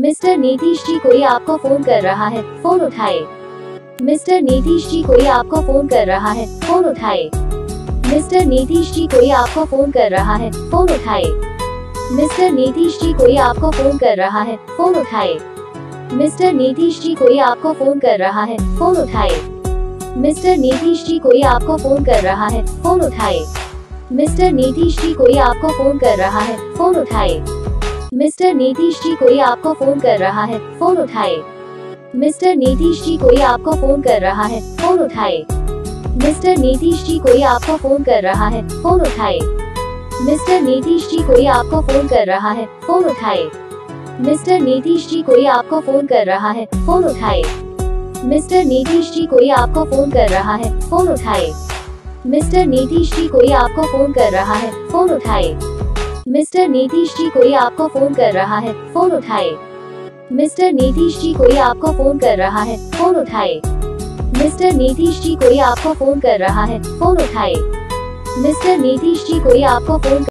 Mister Nitish ji, कोई आपको phone कर रहा है? फ़ोन उठाए। मिस्टर नीतीश जी, कोई आपको फ़ोन कर रहा है? फ़ोन उठाए। मिस्टर नीतीश जी, कोई आपको फ़ोन कर रहा है? फ़ोन उठाए। मिस्टर नीतीश जी, कोई आपको फ़ोन कर रहा है? फ़ोन उठाए। मिस्टर नीतीश जी, कोई आपको फ़ोन कर रहा है? फ़ोन उठाए। मिस्टर नीतीश जी, कोई आपको फ़ोन कर रहा है? फ़ोन उठाए। मिस्टर नीतीश जी, कोई आपको फ़ोन कर रहा है? फ़ोन उठाए। मिस्टर नीतीश जी कोई आपको फ़ोन कर रहा है, फ़ोन उठाए। मिस्टर नीतीश जी कोई आपको फ़ोन कर रहा है, फ़ोन उठाए। मिस्टर नीतीश जी कोई आपको फ़ोन कर रहा है, फ़ोन उठाए। मिस्टर नीतीश जी कोई आपको फ़ोन कर रहा है, फ़ोन उठाए। मिस्टर नीतीश जी कोई आपको फ़ोन कर रहा है, फ़ोन उठाए। मिस्टर नीतीश जी कोई आपको फ़ोन कर रहा है, फ़ोन उठाए। मिस्टर नीतीश जी कोई आपको फ़ोन कर रहा है, फ़ोन उठाए। मिस्टर नीतीश जी कोई आपको फ़ोन कर रहा है, फ़ोन उठाए। मिस्टर नीतीश जी कोई आपको फ़ोन कर रहा है, फ़ोन उठाए। मिस्टर नीतीश जी कोई आपको फ़ोन कर रहा है, फ़ोन उठाए। मिस्टर नीतीश जी कोई आपको फ़ोन